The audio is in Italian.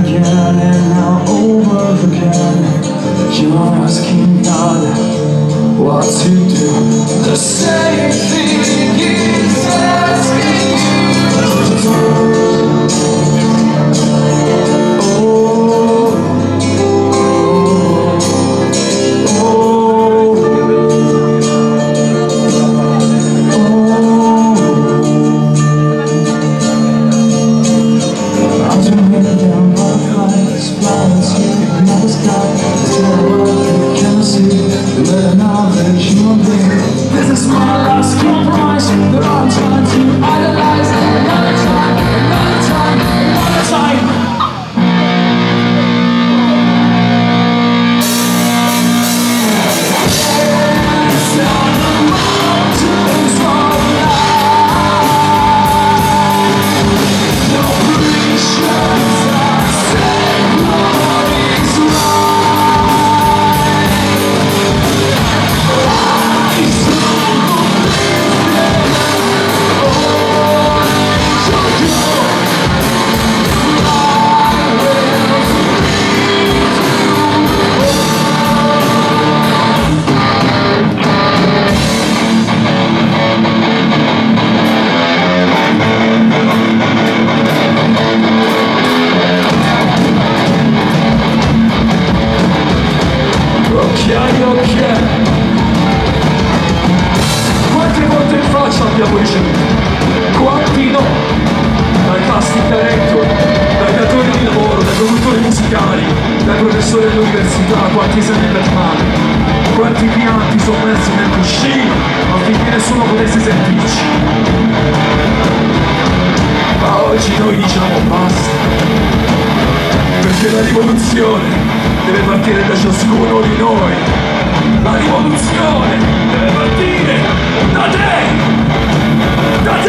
again and now over again You're God what to do The same thing This is my last compromise. There are times. Ricevuto? Quanti no? Dai casting director, dai datori di lavoro, dai produttori musicali, dai professori dell'università, quanti esami per male, quanti pianti sommersi nel cuscino affinché nessuno potesse sentirci. Ma oggi noi diciamo basta, perché la rivoluzione deve partire da ciascuno di noi. La rivoluzione deve partire da te! Da